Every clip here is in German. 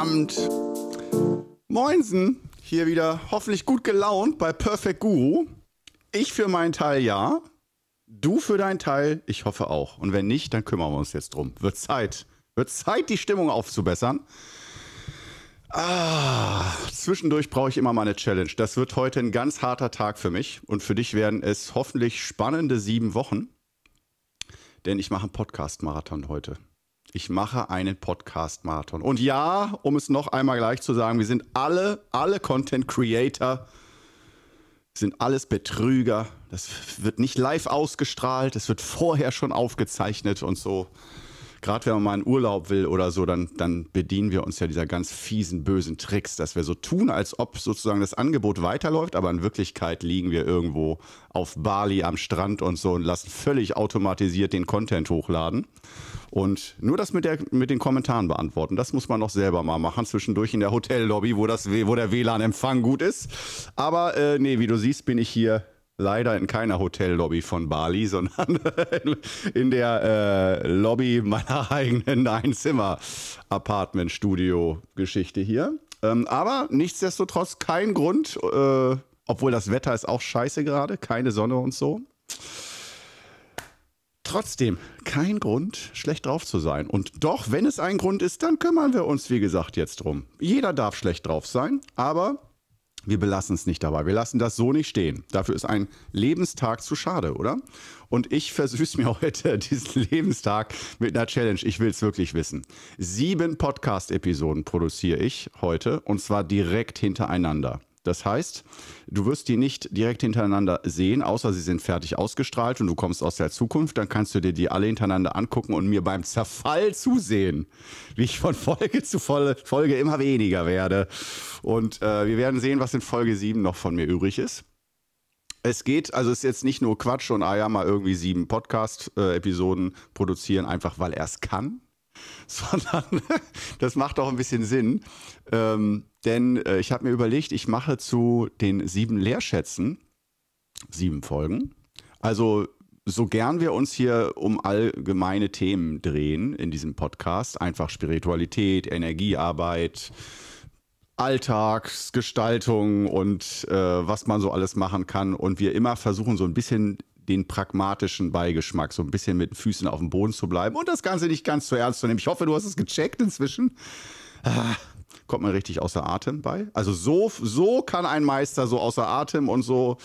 Abend. Moinsen. Hier wieder hoffentlich gut gelaunt bei Perfect Guru. Ich für meinen Teil ja. Du für deinen Teil, ich hoffe auch. Und wenn nicht, dann kümmern wir uns jetzt drum. Wird Zeit. Wird Zeit, die Stimmung aufzubessern. Ah, zwischendurch brauche ich immer mal eine Challenge. Das wird heute ein ganz harter Tag für mich. Und für dich werden es hoffentlich spannende sieben Wochen. Denn ich mache einen Podcast-Marathon heute. Ich mache einen Podcast-Marathon. Und ja, um es noch einmal gleich zu sagen, wir sind alle, alle Content-Creator, sind alles Betrüger. Das wird nicht live ausgestrahlt, es wird vorher schon aufgezeichnet und so gerade wenn man mal in Urlaub will oder so, dann, dann bedienen wir uns ja dieser ganz fiesen, bösen Tricks, dass wir so tun, als ob sozusagen das Angebot weiterläuft, aber in Wirklichkeit liegen wir irgendwo auf Bali am Strand und so und lassen völlig automatisiert den Content hochladen. Und nur das mit, der, mit den Kommentaren beantworten, das muss man noch selber mal machen, zwischendurch in der Hotellobby, wo, das, wo der WLAN-Empfang gut ist. Aber äh, nee, wie du siehst, bin ich hier leider in keiner Hotellobby von Bali, sondern in der äh, Lobby meiner eigenen Einzimmer-Apartment-Studio-Geschichte hier. Ähm, aber nichtsdestotrotz kein Grund, äh, obwohl das Wetter ist auch scheiße gerade, keine Sonne und so. Trotzdem kein Grund, schlecht drauf zu sein. Und doch, wenn es ein Grund ist, dann kümmern wir uns, wie gesagt, jetzt drum. Jeder darf schlecht drauf sein, aber wir belassen es nicht dabei. Wir lassen das so nicht stehen. Dafür ist ein Lebenstag zu schade, oder? Und ich versüße mir heute diesen Lebenstag mit einer Challenge. Ich will es wirklich wissen. Sieben Podcast-Episoden produziere ich heute und zwar direkt hintereinander. Das heißt, du wirst die nicht direkt hintereinander sehen, außer sie sind fertig ausgestrahlt und du kommst aus der Zukunft. Dann kannst du dir die alle hintereinander angucken und mir beim Zerfall zusehen, wie ich von Folge zu Folge immer weniger werde. Und äh, wir werden sehen, was in Folge 7 noch von mir übrig ist. Es geht, also es ist jetzt nicht nur Quatsch und ah ja, mal irgendwie sieben Podcast-Episoden äh, produzieren, einfach weil er es kann, sondern das macht auch ein bisschen Sinn. Ähm, denn äh, ich habe mir überlegt, ich mache zu den sieben Lehrschätzen sieben Folgen. Also so gern wir uns hier um allgemeine Themen drehen in diesem Podcast, einfach Spiritualität, Energiearbeit, Alltagsgestaltung und äh, was man so alles machen kann. Und wir immer versuchen, so ein bisschen den pragmatischen Beigeschmack, so ein bisschen mit den Füßen auf dem Boden zu bleiben und das Ganze nicht ganz zu ernst zu nehmen. Ich hoffe, du hast es gecheckt inzwischen. Ah, kommt man richtig außer Atem bei. Also so, so kann ein Meister so außer Atem und so.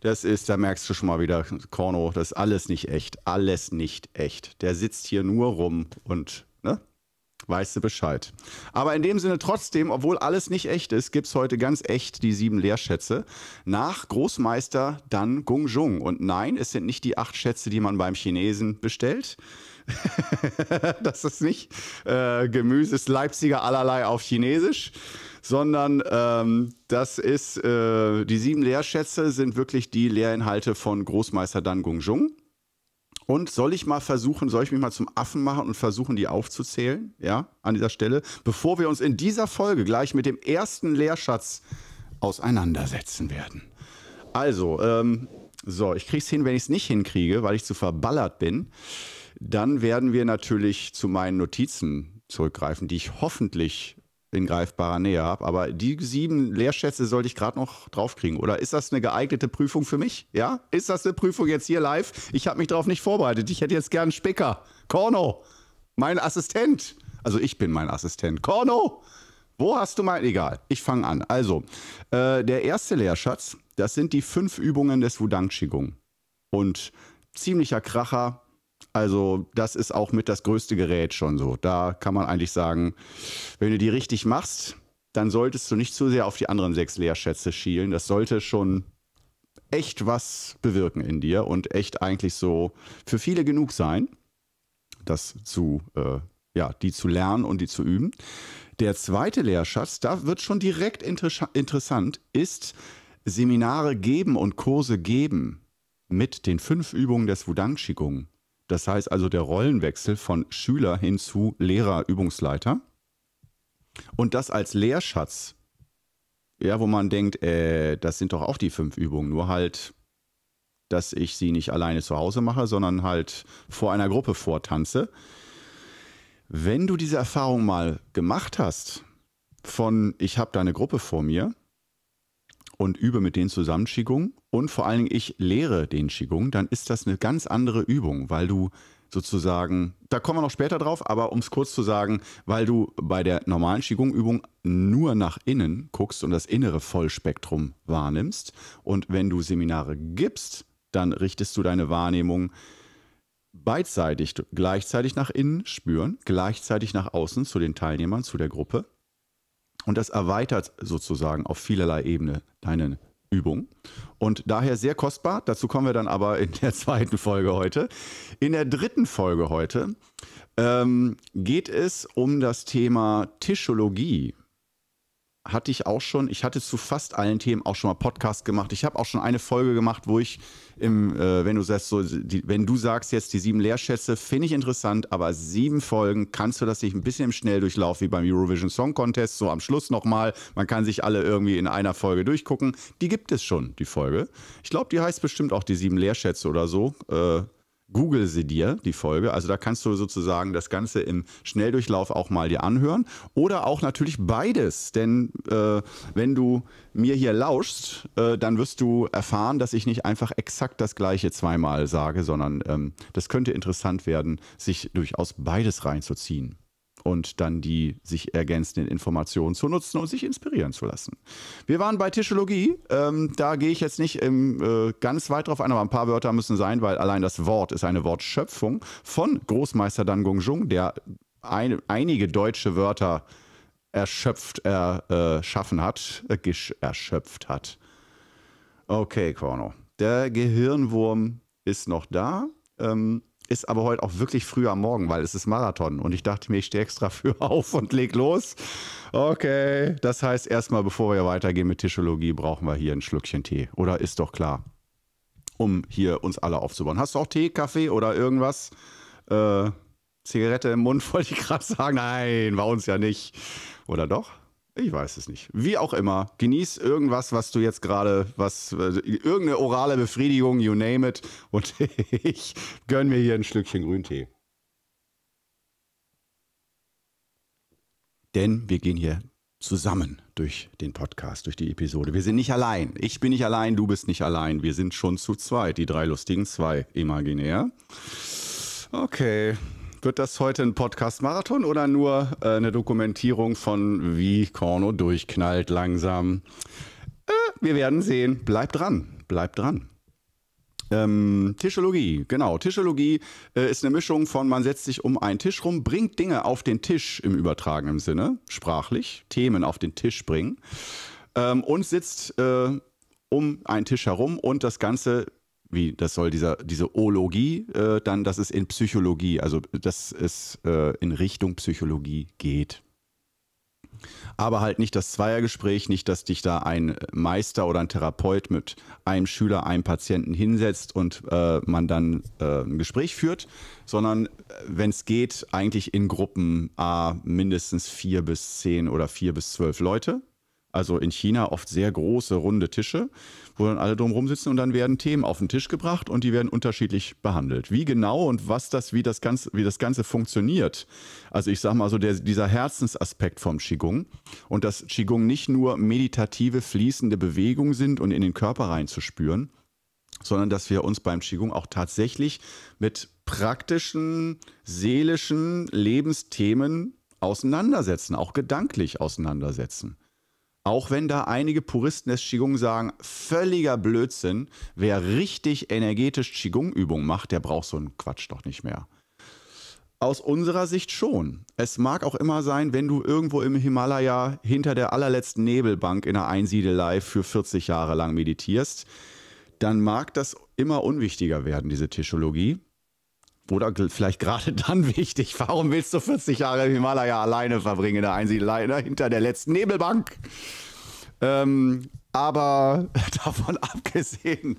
Das ist, da merkst du schon mal wieder, Korno, das ist alles nicht echt. Alles nicht echt. Der sitzt hier nur rum und, ne? Weißt du Bescheid. Aber in dem Sinne trotzdem, obwohl alles nicht echt ist, gibt es heute ganz echt die sieben Lehrschätze nach Großmeister Dan Gongzhong. Und nein, es sind nicht die acht Schätze, die man beim Chinesen bestellt. das ist nicht äh, Gemüses Leipziger allerlei auf Chinesisch, sondern ähm, das ist, äh, die sieben Lehrschätze sind wirklich die Lehrinhalte von Großmeister Dan Gongzhong. Und soll ich mal versuchen, soll ich mich mal zum Affen machen und versuchen, die aufzuzählen? Ja, an dieser Stelle, bevor wir uns in dieser Folge gleich mit dem ersten Lehrschatz auseinandersetzen werden. Also, ähm, so, ich kriege es hin, wenn ich es nicht hinkriege, weil ich zu verballert bin. Dann werden wir natürlich zu meinen Notizen zurückgreifen, die ich hoffentlich in greifbarer Nähe habe. Aber die sieben Lehrschätze sollte ich gerade noch draufkriegen. Oder ist das eine geeignete Prüfung für mich? Ja? Ist das eine Prüfung jetzt hier live? Ich habe mich darauf nicht vorbereitet. Ich hätte jetzt gern einen Spicker. Korno, mein Assistent. Also ich bin mein Assistent. Korno, wo hast du mein... Egal, ich fange an. Also, äh, der erste Lehrschatz, das sind die fünf Übungen des Wudang Qigong. Und ziemlicher Kracher, also das ist auch mit das größte Gerät schon so. Da kann man eigentlich sagen, wenn du die richtig machst, dann solltest du nicht zu sehr auf die anderen sechs Leerschätze schielen. Das sollte schon echt was bewirken in dir und echt eigentlich so für viele genug sein, das zu, äh, ja, die zu lernen und die zu üben. Der zweite Lehrschatz, da wird schon direkt inter interessant, ist Seminare geben und Kurse geben mit den fünf Übungen des Wudang Qigong. Das heißt also der Rollenwechsel von Schüler hin zu Lehrer, Übungsleiter. Und das als Lehrschatz, ja, wo man denkt, äh, das sind doch auch die fünf Übungen, nur halt, dass ich sie nicht alleine zu Hause mache, sondern halt vor einer Gruppe vortanze. Wenn du diese Erfahrung mal gemacht hast, von ich habe da eine Gruppe vor mir und übe mit denen zusammen Qigong und vor allen Dingen ich lehre den Qigong, dann ist das eine ganz andere Übung, weil du sozusagen, da kommen wir noch später drauf, aber um es kurz zu sagen, weil du bei der normalen Qigong-Übung nur nach innen guckst und das innere Vollspektrum wahrnimmst und wenn du Seminare gibst, dann richtest du deine Wahrnehmung beidseitig, gleichzeitig nach innen spüren, gleichzeitig nach außen zu den Teilnehmern, zu der Gruppe. Und das erweitert sozusagen auf vielerlei Ebene deine Übung. Und daher sehr kostbar. Dazu kommen wir dann aber in der zweiten Folge heute. In der dritten Folge heute ähm, geht es um das Thema Tischologie hatte ich auch schon, ich hatte zu fast allen Themen auch schon mal Podcast gemacht. Ich habe auch schon eine Folge gemacht, wo ich im, äh, wenn du sagst, so, die, wenn du sagst jetzt die sieben Lehrschätze, finde ich interessant, aber sieben Folgen, kannst du das nicht ein bisschen im Schnelldurchlauf wie beim Eurovision Song Contest, so am Schluss nochmal, man kann sich alle irgendwie in einer Folge durchgucken. Die gibt es schon, die Folge. Ich glaube, die heißt bestimmt auch die sieben Lehrschätze oder so. Äh, Google sie dir, die Folge. Also da kannst du sozusagen das Ganze im Schnelldurchlauf auch mal dir anhören. Oder auch natürlich beides. Denn äh, wenn du mir hier lauschst, äh, dann wirst du erfahren, dass ich nicht einfach exakt das gleiche zweimal sage, sondern ähm, das könnte interessant werden, sich durchaus beides reinzuziehen und dann die sich ergänzenden Informationen zu nutzen und sich inspirieren zu lassen. Wir waren bei Tischologie. Ähm, da gehe ich jetzt nicht im, äh, ganz weit drauf ein, aber ein paar Wörter müssen sein, weil allein das Wort ist eine Wortschöpfung von Großmeister Dan Gongzhong, der ein, einige deutsche Wörter erschöpft, erschaffen äh, hat, äh, erschöpft hat. Okay, Korno. Der Gehirnwurm ist noch da. Ähm, ist aber heute auch wirklich früh am Morgen, weil es ist Marathon. Und ich dachte mir, ich stehe extra für auf und leg los. Okay, das heißt erstmal, bevor wir weitergehen mit Tischologie, brauchen wir hier ein Schlückchen Tee. Oder ist doch klar, um hier uns alle aufzubauen. Hast du auch Tee, Kaffee oder irgendwas? Äh, Zigarette im Mund wollte ich gerade sagen. Nein, bei uns ja nicht. Oder doch? Ich weiß es nicht. Wie auch immer, genieß irgendwas, was du jetzt gerade, was, äh, irgendeine orale Befriedigung, you name it. Und ich gönn mir hier ein Schlückchen Grüntee. Denn wir gehen hier zusammen durch den Podcast, durch die Episode. Wir sind nicht allein. Ich bin nicht allein, du bist nicht allein. Wir sind schon zu zweit, die drei lustigen zwei, imaginär. Okay, wird das heute ein Podcast-Marathon oder nur äh, eine Dokumentierung von wie Korno durchknallt langsam? Äh, wir werden sehen. Bleibt dran, bleibt dran. Ähm, Tischologie, genau. Tischologie äh, ist eine Mischung von, man setzt sich um einen Tisch rum, bringt Dinge auf den Tisch im übertragenen Sinne, sprachlich, Themen auf den Tisch bringen ähm, und sitzt äh, um einen Tisch herum und das Ganze wie das soll dieser, diese Ologie äh, dann, dass es in Psychologie, also dass es äh, in Richtung Psychologie geht. Aber halt nicht das Zweiergespräch, nicht, dass dich da ein Meister oder ein Therapeut mit einem Schüler, einem Patienten hinsetzt und äh, man dann äh, ein Gespräch führt, sondern äh, wenn es geht, eigentlich in Gruppen A mindestens vier bis zehn oder vier bis zwölf Leute. Also in China oft sehr große, runde Tische wo dann alle drumherum sitzen und dann werden Themen auf den Tisch gebracht und die werden unterschiedlich behandelt. Wie genau und was das, wie das Ganze, wie das Ganze funktioniert. Also ich sage mal so, der, dieser Herzensaspekt vom Qigong und dass Qigong nicht nur meditative, fließende Bewegungen sind und in den Körper reinzuspüren, sondern dass wir uns beim Qigong auch tatsächlich mit praktischen, seelischen Lebensthemen auseinandersetzen, auch gedanklich auseinandersetzen. Auch wenn da einige Puristen des Qigong sagen, völliger Blödsinn, wer richtig energetisch Qigong-Übungen macht, der braucht so einen Quatsch doch nicht mehr. Aus unserer Sicht schon. Es mag auch immer sein, wenn du irgendwo im Himalaya hinter der allerletzten Nebelbank in einer Einsiedelei für 40 Jahre lang meditierst, dann mag das immer unwichtiger werden, diese Tischologie. Oder vielleicht gerade dann wichtig, warum willst du 40 Jahre im Himalaya alleine verbringen in der Einsiedelei hinter der letzten Nebelbank? Ähm, aber davon abgesehen,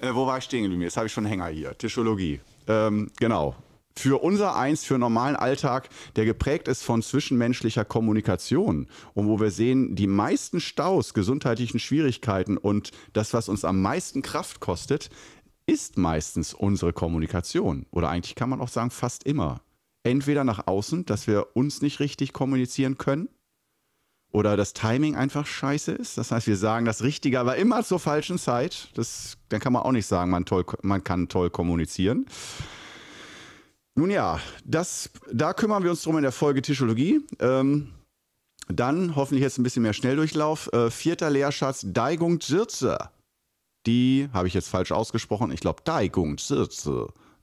äh, wo war ich stehen geblieben? Jetzt habe ich schon Hänger hier. Tischologie. Ähm, genau. Für unser Eins, für normalen Alltag, der geprägt ist von zwischenmenschlicher Kommunikation und wo wir sehen, die meisten Staus, gesundheitlichen Schwierigkeiten und das, was uns am meisten Kraft kostet, ist meistens unsere Kommunikation. Oder eigentlich kann man auch sagen, fast immer Entweder nach außen, dass wir uns nicht richtig kommunizieren können oder das Timing einfach scheiße ist. Das heißt, wir sagen das Richtige, aber immer zur falschen Zeit. Das, dann kann man auch nicht sagen, man, toll, man kann toll kommunizieren. Nun ja, das, da kümmern wir uns drum in der Folge Tischologie. Ähm, dann hoffentlich jetzt ein bisschen mehr Schnelldurchlauf. Äh, vierter Lehrschatz, Daigung Zirze. Die habe ich jetzt falsch ausgesprochen. Ich glaube, Daigung.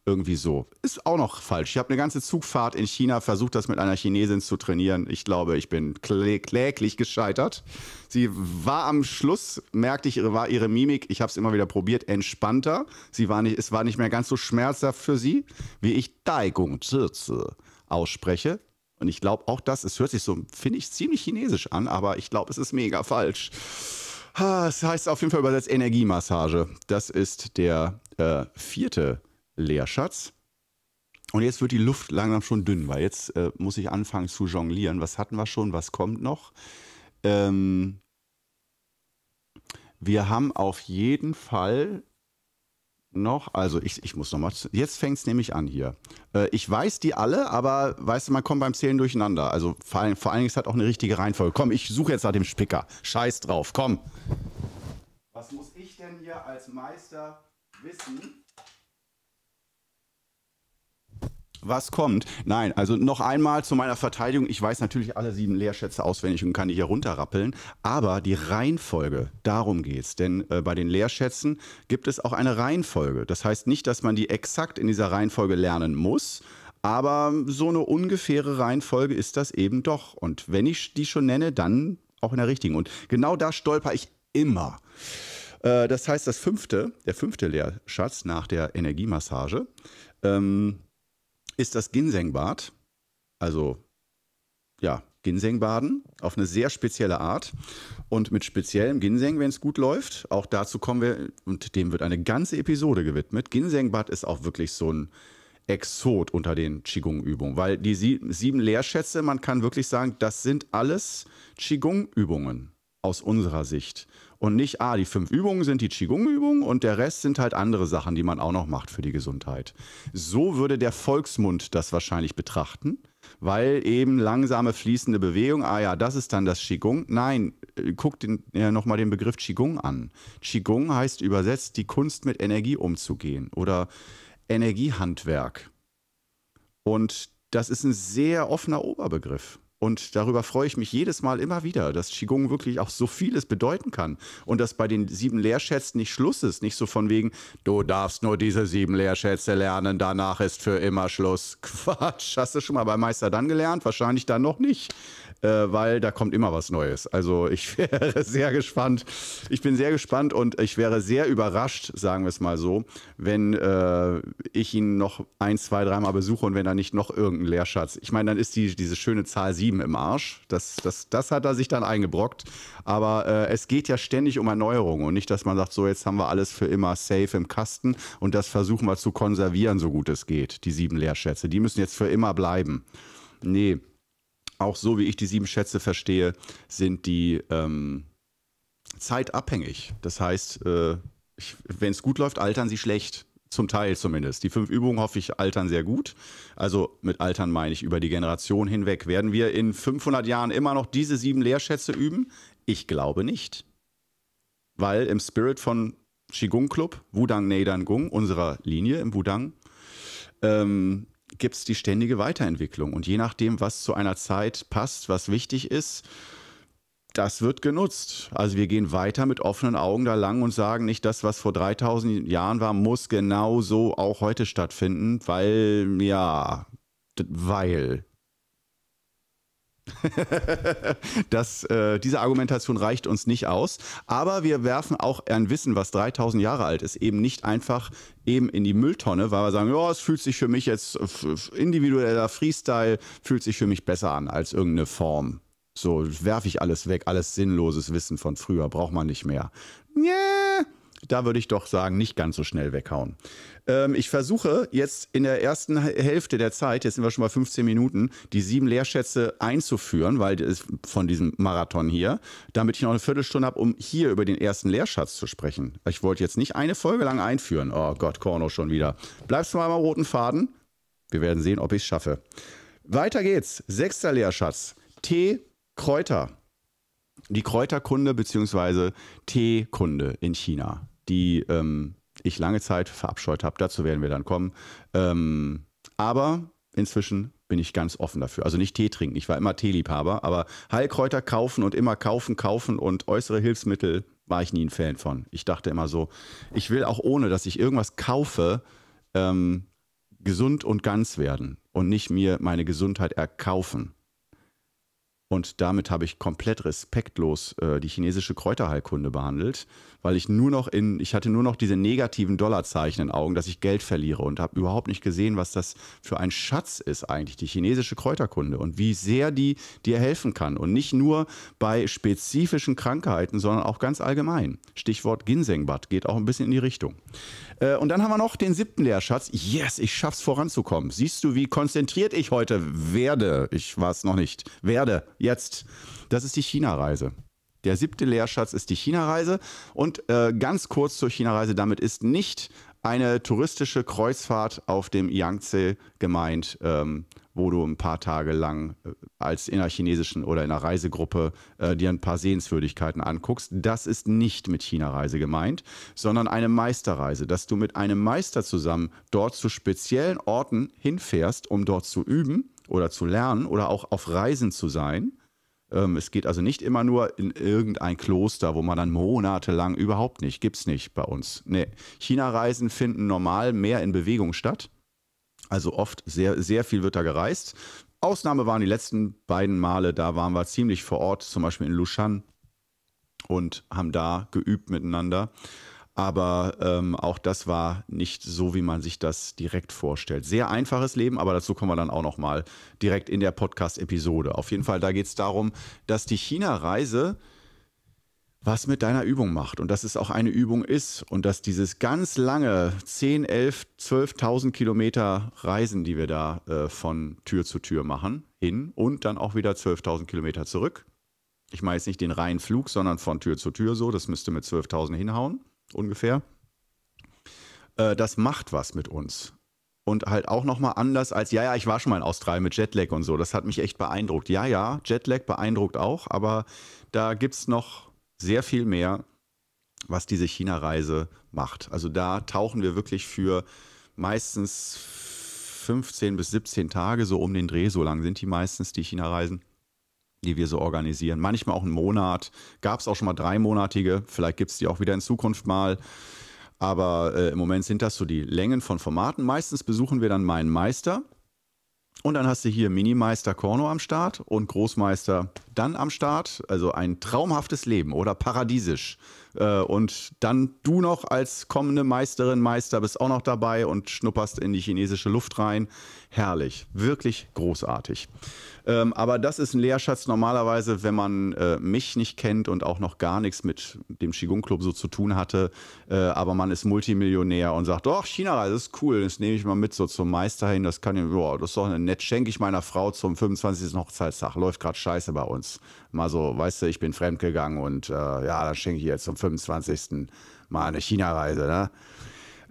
Irgendwie so. Ist auch noch falsch. Ich habe eine ganze Zugfahrt in China versucht, das mit einer Chinesin zu trainieren. Ich glaube, ich bin klä kläglich gescheitert. Sie war am Schluss, merkte ich, war ihre Mimik, ich habe es immer wieder probiert, entspannter. Sie war nicht, es war nicht mehr ganz so schmerzhaft für sie, wie ich Daigung ausspreche. Und ich glaube auch das, es hört sich so, finde ich, ziemlich chinesisch an, aber ich glaube, es ist mega falsch. Es heißt auf jeden Fall übersetzt Energiemassage. Das ist der äh, vierte Leerschatz. Und jetzt wird die Luft langsam schon dünn, weil jetzt äh, muss ich anfangen zu jonglieren. Was hatten wir schon? Was kommt noch? Ähm, wir haben auf jeden Fall noch, also ich, ich muss nochmal, jetzt fängt es nämlich an hier. Äh, ich weiß die alle, aber weißt du, man kommt beim Zählen durcheinander. Also vor, allem, vor allen Dingen ist das auch eine richtige Reihenfolge. Komm, ich suche jetzt nach dem Spicker. Scheiß drauf, komm. Was muss ich denn hier als Meister wissen? Was kommt. Nein, also noch einmal zu meiner Verteidigung. Ich weiß natürlich alle sieben Leerschätze auswendig und kann die hier runterrappeln. Aber die Reihenfolge, darum geht's. Denn äh, bei den Leerschätzen gibt es auch eine Reihenfolge. Das heißt nicht, dass man die exakt in dieser Reihenfolge lernen muss. Aber so eine ungefähre Reihenfolge ist das eben doch. Und wenn ich die schon nenne, dann auch in der richtigen. Und genau da stolper ich immer. Äh, das heißt, das fünfte, der fünfte Leerschatz nach der Energiemassage, ähm, ist das Ginsengbad. Also, ja, Ginsengbaden auf eine sehr spezielle Art und mit speziellem Ginseng, wenn es gut läuft. Auch dazu kommen wir und dem wird eine ganze Episode gewidmet. Ginsengbad ist auch wirklich so ein Exot unter den Qigong-Übungen, weil die sieben Lehrschätze, man kann wirklich sagen, das sind alles Qigong-Übungen aus unserer Sicht. Und nicht, ah, die fünf Übungen sind die Qigong-Übungen und der Rest sind halt andere Sachen, die man auch noch macht für die Gesundheit. So würde der Volksmund das wahrscheinlich betrachten, weil eben langsame fließende Bewegung, ah ja, das ist dann das Qigong. Nein, äh, guckt nochmal den Begriff Qigong an. Qigong heißt übersetzt, die Kunst mit Energie umzugehen oder Energiehandwerk. Und das ist ein sehr offener Oberbegriff. Und darüber freue ich mich jedes Mal immer wieder, dass Qigong wirklich auch so vieles bedeuten kann. Und dass bei den sieben Lehrschätzen nicht Schluss ist. Nicht so von wegen, du darfst nur diese sieben Lehrschätze lernen, danach ist für immer Schluss. Quatsch. Hast du schon mal bei Meister dann gelernt? Wahrscheinlich dann noch nicht äh, weil da kommt immer was Neues. Also ich wäre sehr gespannt. Ich bin sehr gespannt und ich wäre sehr überrascht, sagen wir es mal so, wenn äh, ich ihn noch ein, zwei, dreimal besuche und wenn da nicht noch irgendein Lehrschatz. Ich meine, dann ist die, diese schöne Zahl 7 im Arsch. Das, das, das hat er sich dann eingebrockt. Aber äh, es geht ja ständig um Erneuerung und nicht, dass man sagt, so jetzt haben wir alles für immer safe im Kasten und das versuchen wir zu konservieren, so gut es geht, die sieben Lehrschätze. Die müssen jetzt für immer bleiben. Nee, auch so wie ich die sieben Schätze verstehe, sind die ähm, zeitabhängig. Das heißt, äh, wenn es gut läuft, altern sie schlecht. Zum Teil zumindest. Die fünf Übungen hoffe ich altern sehr gut. Also mit altern meine ich über die Generation hinweg. Werden wir in 500 Jahren immer noch diese sieben Lehrschätze üben? Ich glaube nicht. Weil im Spirit von Qigong Club, Wudang Neidan Gung, unserer Linie im Wudang, ähm, gibt es die ständige Weiterentwicklung. Und je nachdem, was zu einer Zeit passt, was wichtig ist, das wird genutzt. Also wir gehen weiter mit offenen Augen da lang und sagen nicht, das, was vor 3000 Jahren war, muss genauso auch heute stattfinden, weil, ja, weil das, äh, diese Argumentation reicht uns nicht aus. Aber wir werfen auch ein Wissen, was 3000 Jahre alt ist, eben nicht einfach eben in die Mülltonne, weil wir sagen, ja, es fühlt sich für mich jetzt individueller Freestyle fühlt sich für mich besser an als irgendeine Form. So werfe ich alles weg, alles sinnloses Wissen von früher braucht man nicht mehr. Yeah da würde ich doch sagen, nicht ganz so schnell weghauen. Ähm, ich versuche jetzt in der ersten Hälfte der Zeit, jetzt sind wir schon mal 15 Minuten, die sieben Lehrschätze einzuführen, weil das von diesem Marathon hier, damit ich noch eine Viertelstunde habe, um hier über den ersten Lehrschatz zu sprechen. Ich wollte jetzt nicht eine Folge lang einführen. Oh Gott, Korno schon wieder. Bleibst du mal am roten Faden? Wir werden sehen, ob ich es schaffe. Weiter geht's. Sechster Lehrschatz. Tee, Kräuter. Die Kräuterkunde bzw. Teekunde in China, die ähm, ich lange Zeit verabscheut habe. Dazu werden wir dann kommen. Ähm, aber inzwischen bin ich ganz offen dafür. Also nicht Tee trinken, ich war immer Teeliebhaber, aber Heilkräuter kaufen und immer kaufen, kaufen und äußere Hilfsmittel war ich nie ein Fan von. Ich dachte immer so, ich will auch ohne, dass ich irgendwas kaufe, ähm, gesund und ganz werden und nicht mir meine Gesundheit erkaufen. Und damit habe ich komplett respektlos äh, die chinesische Kräuterheilkunde behandelt, weil ich nur noch in, ich hatte nur noch diese negativen Dollarzeichen in Augen, dass ich Geld verliere und habe überhaupt nicht gesehen, was das für ein Schatz ist eigentlich, die chinesische Kräuterkunde und wie sehr die dir helfen kann. Und nicht nur bei spezifischen Krankheiten, sondern auch ganz allgemein. Stichwort Ginsengbad geht auch ein bisschen in die Richtung. Äh, und dann haben wir noch den siebten Lehrschatz. Yes, ich schaff's voranzukommen. Siehst du, wie konzentriert ich heute werde? Ich war es noch nicht. Werde jetzt. Das ist die China-Reise. Der siebte Lehrschatz ist die China-Reise. Und äh, ganz kurz zur China-Reise. Damit ist nicht eine touristische Kreuzfahrt auf dem Yangtze gemeint, ähm, wo du ein paar Tage lang äh, als in einer chinesischen oder in einer Reisegruppe äh, dir ein paar Sehenswürdigkeiten anguckst. Das ist nicht mit China-Reise gemeint, sondern eine Meisterreise, dass du mit einem Meister zusammen dort zu speziellen Orten hinfährst, um dort zu üben oder zu lernen oder auch auf Reisen zu sein. Ähm, es geht also nicht immer nur in irgendein Kloster, wo man dann monatelang überhaupt nicht, gibt es nicht bei uns. Nee, China-Reisen finden normal mehr in Bewegung statt. Also oft sehr, sehr viel wird da gereist. Ausnahme waren die letzten beiden Male, da waren wir ziemlich vor Ort, zum Beispiel in Lushan und haben da geübt miteinander. Aber ähm, auch das war nicht so, wie man sich das direkt vorstellt. Sehr einfaches Leben, aber dazu kommen wir dann auch noch mal direkt in der Podcast-Episode. Auf jeden Fall, da geht es darum, dass die China-Reise was mit deiner Übung macht und dass es auch eine Übung ist und dass dieses ganz lange 10, 11, 12.000 Kilometer Reisen, die wir da äh, von Tür zu Tür machen, hin und dann auch wieder 12.000 Kilometer zurück. Ich meine jetzt nicht den reinen Flug, sondern von Tür zu Tür so, das müsste mit 12.000 hinhauen, ungefähr. Äh, das macht was mit uns. Und halt auch nochmal anders als, ja, ja, ich war schon mal in Australien mit Jetlag und so. Das hat mich echt beeindruckt. Ja, ja, Jetlag beeindruckt auch, aber da gibt es noch sehr viel mehr, was diese China-Reise macht. Also da tauchen wir wirklich für meistens 15 bis 17 Tage, so um den Dreh, so lang sind die meistens, die China-Reisen, die wir so organisieren. Manchmal auch einen Monat, gab es auch schon mal dreimonatige, vielleicht gibt es die auch wieder in Zukunft mal. Aber äh, im Moment sind das so die Längen von Formaten. Meistens besuchen wir dann meinen Meister, und dann hast du hier Minimeister Korno am Start und Großmeister dann am Start. Also ein traumhaftes Leben oder paradiesisch. Äh, und dann du noch als kommende Meisterin, Meister bist auch noch dabei und schnupperst in die chinesische Luft rein. Herrlich, wirklich großartig. Ähm, aber das ist ein Lehrschatz normalerweise, wenn man äh, mich nicht kennt und auch noch gar nichts mit dem Qigong Club so zu tun hatte, äh, aber man ist Multimillionär und sagt, doch, China, das ist cool, das nehme ich mal mit so zum Meister hin, das kann boah, das ist doch nett, schenke ich meiner Frau zum 25. Hochzeitstag, läuft gerade scheiße bei uns. Mal so, weißt du, ich bin fremdgegangen und äh, ja, dann schenke ich jetzt zum 25. mal eine China-Reise, ne?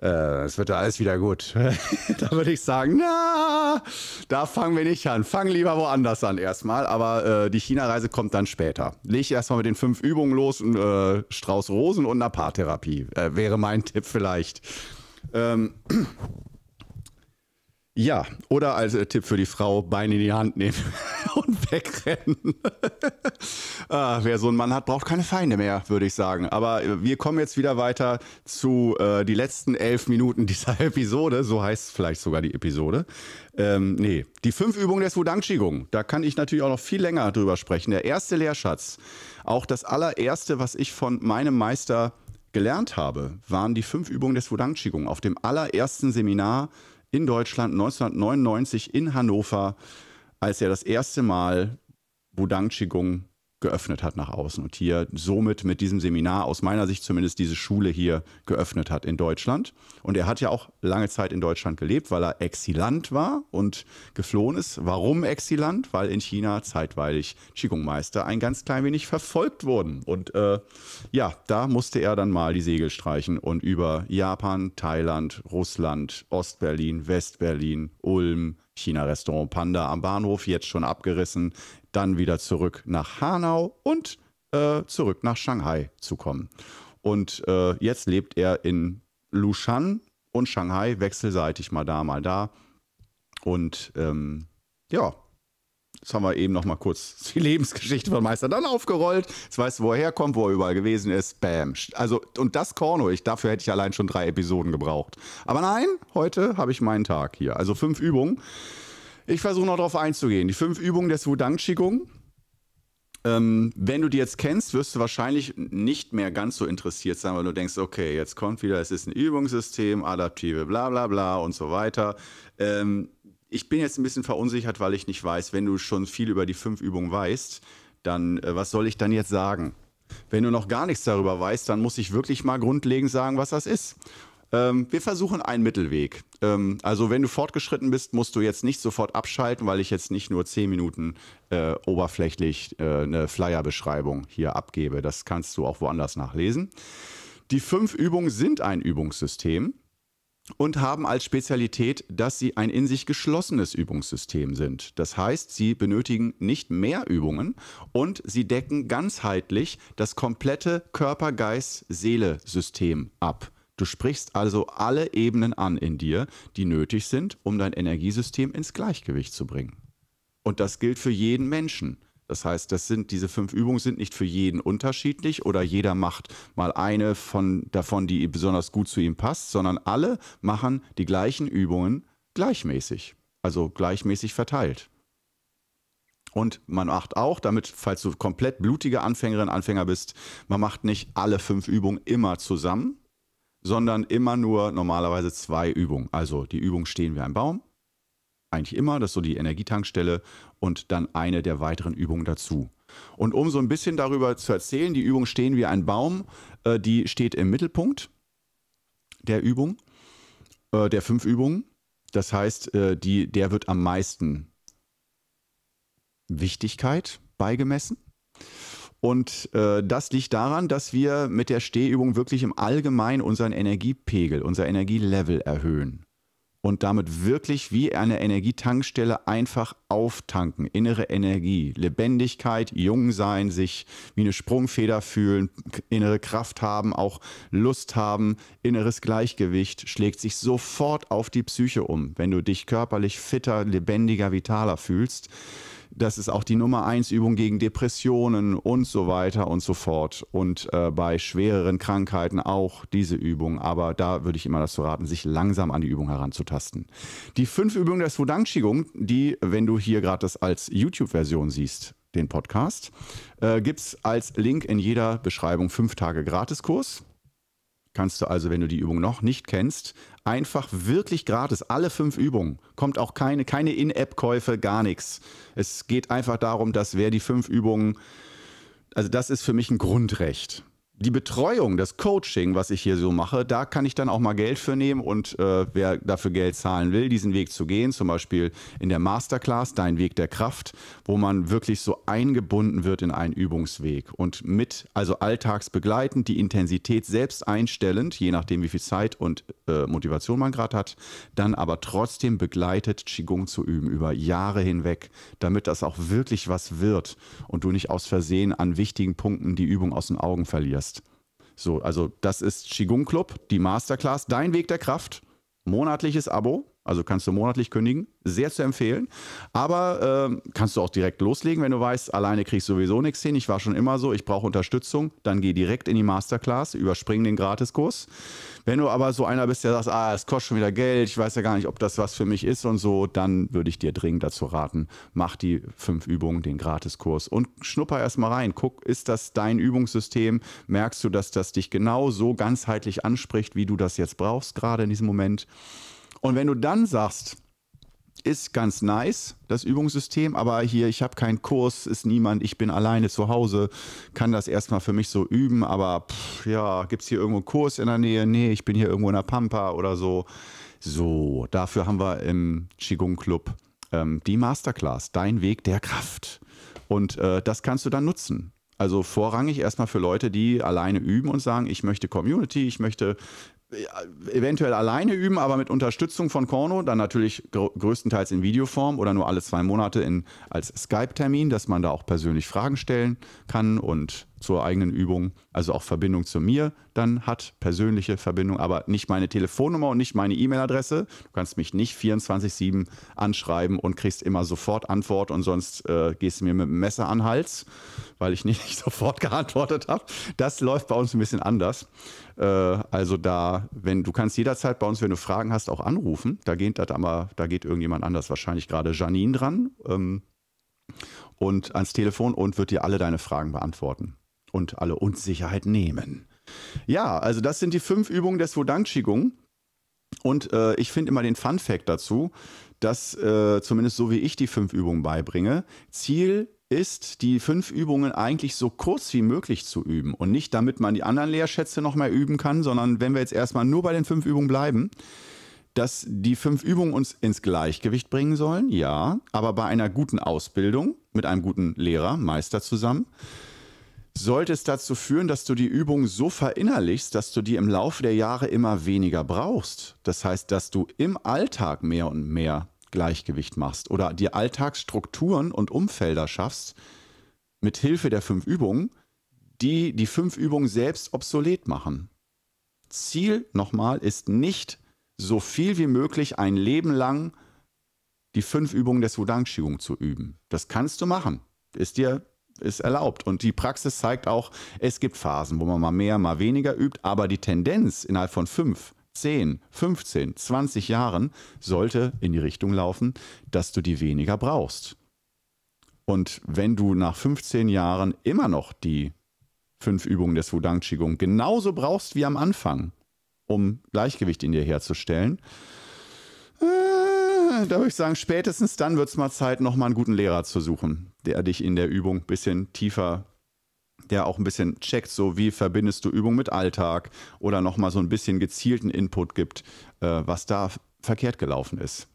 Äh, es wird ja alles wieder gut. da würde ich sagen, na, da fangen wir nicht an. Fangen lieber woanders an erstmal. Aber äh, die China-Reise kommt dann später. Leg erstmal mit den fünf Übungen los, äh, Strauß Rosen und einer Paartherapie. Äh, wäre mein Tipp vielleicht. Ähm, ja, oder als äh, Tipp für die Frau, Beine in die Hand nehmen und wegrennen. ah, wer so einen Mann hat, braucht keine Feinde mehr, würde ich sagen. Aber äh, wir kommen jetzt wieder weiter zu äh, die letzten elf Minuten dieser Episode. So heißt vielleicht sogar die Episode. Ähm, nee, die fünf Übungen des Wudang Qigong. Da kann ich natürlich auch noch viel länger drüber sprechen. Der erste Lehrschatz, auch das allererste, was ich von meinem Meister gelernt habe, waren die fünf Übungen des Wudang Qigong auf dem allerersten Seminar in Deutschland 1999 in Hannover, als er das erste Mal Wudang Qigong geöffnet hat nach außen und hier somit mit diesem Seminar aus meiner Sicht zumindest diese Schule hier geöffnet hat in Deutschland. Und er hat ja auch lange Zeit in Deutschland gelebt, weil er Exilant war und geflohen ist. Warum Exilant? Weil in China zeitweilig Qigong-Meister ein ganz klein wenig verfolgt wurden. Und äh, ja, da musste er dann mal die Segel streichen und über Japan, Thailand, Russland, Ostberlin, Westberlin, Ulm, China-Restaurant Panda am Bahnhof, jetzt schon abgerissen, dann wieder zurück nach Hanau und äh, zurück nach Shanghai zu kommen. Und äh, jetzt lebt er in Lushan und Shanghai, wechselseitig mal da, mal da. Und ähm, ja, Jetzt haben wir eben noch mal kurz die Lebensgeschichte von Meister dann aufgerollt. Jetzt weißt du, wo er herkommt, wo er überall gewesen ist. Bam. Also, und das Korno, ich, dafür hätte ich allein schon drei Episoden gebraucht. Aber nein, heute habe ich meinen Tag hier. Also fünf Übungen. Ich versuche noch darauf einzugehen. Die fünf Übungen des Wudang Qigong. Ähm, wenn du die jetzt kennst, wirst du wahrscheinlich nicht mehr ganz so interessiert sein, weil du denkst, okay, jetzt kommt wieder, es ist ein Übungssystem, adaptive, bla bla bla und so weiter. Ähm, ich bin jetzt ein bisschen verunsichert, weil ich nicht weiß, wenn du schon viel über die fünf Übungen weißt, dann äh, was soll ich dann jetzt sagen? Wenn du noch gar nichts darüber weißt, dann muss ich wirklich mal grundlegend sagen, was das ist. Ähm, wir versuchen einen Mittelweg. Ähm, also wenn du fortgeschritten bist, musst du jetzt nicht sofort abschalten, weil ich jetzt nicht nur zehn Minuten äh, oberflächlich äh, eine Flyer-Beschreibung hier abgebe. Das kannst du auch woanders nachlesen. Die fünf Übungen sind ein Übungssystem und haben als Spezialität, dass sie ein in sich geschlossenes Übungssystem sind. Das heißt, sie benötigen nicht mehr Übungen und sie decken ganzheitlich das komplette Körper-Geist-Seele-System ab. Du sprichst also alle Ebenen an in dir, die nötig sind, um dein Energiesystem ins Gleichgewicht zu bringen. Und das gilt für jeden Menschen. Das heißt, das sind, diese fünf Übungen sind nicht für jeden unterschiedlich oder jeder macht mal eine von, davon, die besonders gut zu ihm passt, sondern alle machen die gleichen Übungen gleichmäßig, also gleichmäßig verteilt. Und man macht auch, damit, falls du komplett blutige Anfängerin, Anfänger bist, man macht nicht alle fünf Übungen immer zusammen, sondern immer nur normalerweise zwei Übungen. Also die Übung stehen wie ein Baum, eigentlich immer, das ist so die Energietankstelle und dann eine der weiteren Übungen dazu. Und um so ein bisschen darüber zu erzählen, die Übung stehen wie ein Baum, äh, die steht im Mittelpunkt der Übung, äh, der fünf Übungen. Das heißt, äh, die, der wird am meisten Wichtigkeit beigemessen. Und äh, das liegt daran, dass wir mit der Stehübung wirklich im Allgemeinen unseren Energiepegel, unser Energielevel erhöhen und damit wirklich wie eine Energietankstelle einfach auftanken. Innere Energie, Lebendigkeit, jung sein, sich wie eine Sprungfeder fühlen, innere Kraft haben, auch Lust haben, inneres Gleichgewicht schlägt sich sofort auf die Psyche um, wenn du dich körperlich fitter, lebendiger, vitaler fühlst. Das ist auch die Nummer eins Übung gegen Depressionen und so weiter und so fort. Und äh, bei schwereren Krankheiten auch diese Übung. Aber da würde ich immer dazu raten, sich langsam an die Übung heranzutasten. Die fünf Übungen der Wudang die, wenn du hier gerade das als YouTube-Version siehst, den Podcast, äh, gibt es als Link in jeder Beschreibung fünf Tage Gratiskurs kannst du also, wenn du die Übung noch nicht kennst, einfach wirklich gratis alle fünf Übungen. Kommt auch keine, keine In-App-Käufe, gar nichts. Es geht einfach darum, dass wer die fünf Übungen, also das ist für mich ein Grundrecht die Betreuung, das Coaching, was ich hier so mache, da kann ich dann auch mal Geld für nehmen und äh, wer dafür Geld zahlen will, diesen Weg zu gehen, zum Beispiel in der Masterclass, Dein Weg der Kraft, wo man wirklich so eingebunden wird in einen Übungsweg und mit, also alltagsbegleitend, die Intensität selbst einstellend, je nachdem wie viel Zeit und äh, Motivation man gerade hat, dann aber trotzdem begleitet Qigong zu üben über Jahre hinweg, damit das auch wirklich was wird und du nicht aus Versehen an wichtigen Punkten die Übung aus den Augen verlierst. So, also das ist Qigong Club, die Masterclass, dein Weg der Kraft, monatliches Abo, also kannst du monatlich kündigen, sehr zu empfehlen. Aber äh, kannst du auch direkt loslegen, wenn du weißt, alleine kriegst du sowieso nichts hin. Ich war schon immer so, ich brauche Unterstützung. Dann geh direkt in die Masterclass, überspring den Gratiskurs. Wenn du aber so einer bist, der sagt, ah, es kostet schon wieder Geld, ich weiß ja gar nicht, ob das was für mich ist und so, dann würde ich dir dringend dazu raten, mach die fünf Übungen, den Gratiskurs und schnupper erst mal rein. Guck, ist das dein Übungssystem? Merkst du, dass das dich genau so ganzheitlich anspricht, wie du das jetzt brauchst, gerade in diesem Moment? Und wenn du dann sagst, ist ganz nice, das Übungssystem, aber hier, ich habe keinen Kurs, ist niemand, ich bin alleine zu Hause, kann das erstmal für mich so üben, aber pff, ja, gibt es hier irgendwo einen Kurs in der Nähe? Nee, ich bin hier irgendwo in der Pampa oder so. So, dafür haben wir im Qigong Club ähm, die Masterclass, Dein Weg der Kraft. Und äh, das kannst du dann nutzen. Also vorrangig erstmal für Leute, die alleine üben und sagen, ich möchte Community, ich möchte eventuell alleine üben, aber mit Unterstützung von Korno, dann natürlich gr größtenteils in Videoform oder nur alle zwei Monate in, als Skype-Termin, dass man da auch persönlich Fragen stellen kann und zur eigenen Übung, also auch Verbindung zu mir dann hat, persönliche Verbindung, aber nicht meine Telefonnummer und nicht meine E-Mail-Adresse. Du kannst mich nicht 24-7 anschreiben und kriegst immer sofort Antwort und sonst äh, gehst du mir mit dem Messer an den Hals, weil ich nicht sofort geantwortet habe. Das läuft bei uns ein bisschen anders. Äh, also da, wenn du kannst jederzeit bei uns, wenn du Fragen hast, auch anrufen. Da geht das aber, da geht irgendjemand anders, wahrscheinlich gerade Janine dran. Ähm, und ans Telefon und wird dir alle deine Fragen beantworten und alle Unsicherheit nehmen. Ja, also das sind die fünf Übungen des Wudang Qigong. Und äh, ich finde immer den Fun Fact dazu, dass äh, zumindest so wie ich die fünf Übungen beibringe, Ziel ist, die fünf Übungen eigentlich so kurz wie möglich zu üben. Und nicht damit man die anderen Lehrschätze noch mehr üben kann, sondern wenn wir jetzt erstmal nur bei den fünf Übungen bleiben, dass die fünf Übungen uns ins Gleichgewicht bringen sollen, ja, aber bei einer guten Ausbildung mit einem guten Lehrer, Meister zusammen, sollte es dazu führen, dass du die Übung so verinnerlichst, dass du die im Laufe der Jahre immer weniger brauchst. Das heißt, dass du im Alltag mehr und mehr Gleichgewicht machst oder dir Alltagsstrukturen und Umfelder schaffst mit Hilfe der fünf Übungen, die die fünf Übungen selbst obsolet machen. Ziel nochmal ist nicht so viel wie möglich ein Leben lang die fünf Übungen des Wudang Qigong zu üben. Das kannst du machen. Ist dir ist erlaubt. Und die Praxis zeigt auch, es gibt Phasen, wo man mal mehr, mal weniger übt, aber die Tendenz innerhalb von fünf, 10, 15, 20 Jahren sollte in die Richtung laufen, dass du die weniger brauchst. Und wenn du nach 15 Jahren immer noch die fünf Übungen des Wudang Qigong genauso brauchst wie am Anfang, um Gleichgewicht in dir herzustellen, äh, da würde ich sagen, spätestens dann wird es mal Zeit, nochmal einen guten Lehrer zu suchen, der dich in der Übung ein bisschen tiefer, der auch ein bisschen checkt, so wie verbindest du Übung mit Alltag oder nochmal so ein bisschen gezielten Input gibt, äh, was da verkehrt gelaufen ist.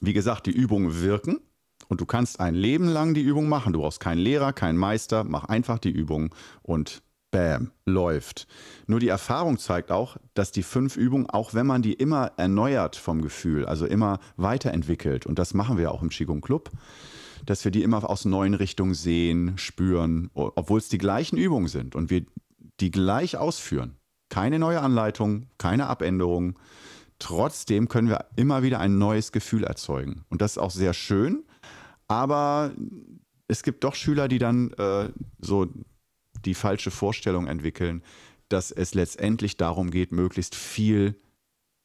Wie gesagt, die Übungen wirken und du kannst ein Leben lang die Übung machen. Du brauchst keinen Lehrer, keinen Meister, mach einfach die Übung und Bam, läuft. Nur die Erfahrung zeigt auch, dass die fünf Übungen, auch wenn man die immer erneuert vom Gefühl, also immer weiterentwickelt, und das machen wir auch im Qigong Club, dass wir die immer aus neuen Richtungen sehen, spüren, obwohl es die gleichen Übungen sind und wir die gleich ausführen. Keine neue Anleitung, keine Abänderung. Trotzdem können wir immer wieder ein neues Gefühl erzeugen. Und das ist auch sehr schön, aber es gibt doch Schüler, die dann äh, so die falsche Vorstellung entwickeln, dass es letztendlich darum geht, möglichst viel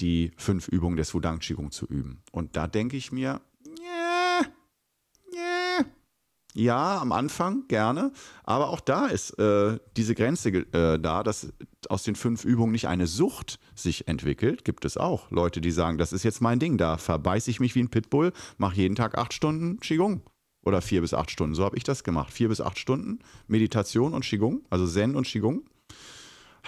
die fünf Übungen des Wudang Qigong zu üben. Und da denke ich mir, yeah, yeah. Ja, am Anfang gerne, aber auch da ist äh, diese Grenze äh, da, dass aus den fünf Übungen nicht eine Sucht sich entwickelt. Gibt es auch Leute, die sagen, das ist jetzt mein Ding, da verbeiße ich mich wie ein Pitbull, mache jeden Tag acht Stunden Qigong oder vier bis acht Stunden. So habe ich das gemacht. Vier bis acht Stunden Meditation und Qigong, also Zen und Qigong,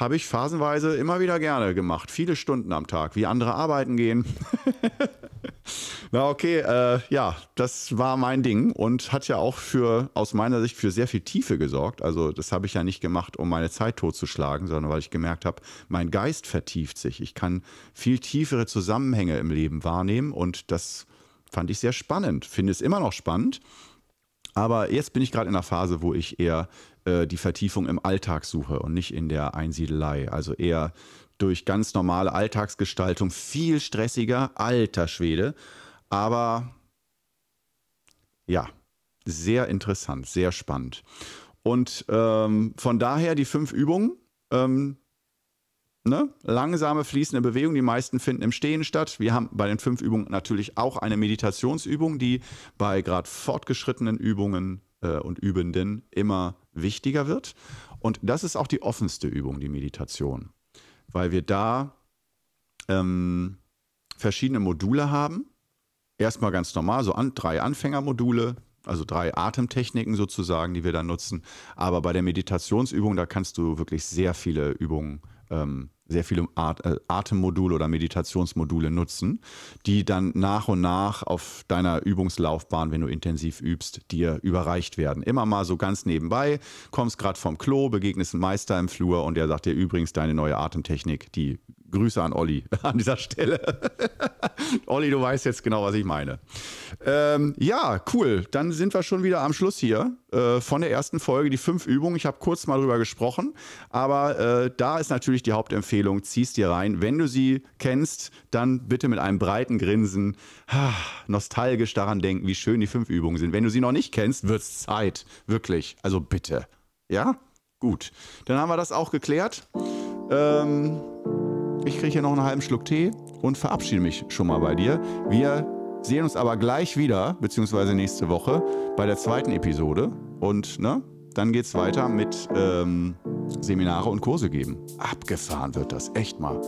habe ich phasenweise immer wieder gerne gemacht. Viele Stunden am Tag, wie andere arbeiten gehen. Na okay, äh, ja, das war mein Ding und hat ja auch für, aus meiner Sicht, für sehr viel Tiefe gesorgt. Also das habe ich ja nicht gemacht, um meine Zeit totzuschlagen, sondern weil ich gemerkt habe, mein Geist vertieft sich. Ich kann viel tiefere Zusammenhänge im Leben wahrnehmen und das fand ich sehr spannend. Finde es immer noch spannend. Aber jetzt bin ich gerade in einer Phase, wo ich eher äh, die Vertiefung im Alltag suche und nicht in der Einsiedelei. Also eher durch ganz normale Alltagsgestaltung, viel stressiger, alter Schwede. Aber ja, sehr interessant, sehr spannend. Und ähm, von daher die fünf Übungen, ähm, Ne? Langsame fließende Bewegung, die meisten finden im Stehen statt. Wir haben bei den fünf Übungen natürlich auch eine Meditationsübung, die bei gerade fortgeschrittenen Übungen äh, und Übenden immer wichtiger wird. Und das ist auch die offenste Übung, die Meditation, weil wir da ähm, verschiedene Module haben, erstmal ganz normal, so an, drei Anfängermodule, also drei Atemtechniken sozusagen, die wir dann nutzen. Aber bei der Meditationsübung, da kannst du wirklich sehr viele Übungen ähm, sehr viele At äh, Atemmodule oder Meditationsmodule nutzen, die dann nach und nach auf deiner Übungslaufbahn, wenn du intensiv übst, dir überreicht werden. Immer mal so ganz nebenbei, kommst gerade vom Klo, begegnest einen Meister im Flur und der sagt dir übrigens deine neue Atemtechnik, die Grüße an Olli an dieser Stelle. Olli, du weißt jetzt genau, was ich meine. Ähm, ja, cool. Dann sind wir schon wieder am Schluss hier äh, von der ersten Folge, die fünf Übungen. Ich habe kurz mal drüber gesprochen, aber äh, da ist natürlich die Hauptempfehlung, ziehst dir rein. Wenn du sie kennst, dann bitte mit einem breiten Grinsen ah, nostalgisch daran denken, wie schön die fünf Übungen sind. Wenn du sie noch nicht kennst, wird es Zeit. Wirklich. Also bitte. Ja? Gut. Dann haben wir das auch geklärt. Ähm, ich kriege hier noch einen halben Schluck Tee und verabschiede mich schon mal bei dir. Wir sehen uns aber gleich wieder, beziehungsweise nächste Woche, bei der zweiten Episode. Und ne, dann es weiter mit ähm, Seminare und Kurse geben. Abgefahren wird das, echt mal.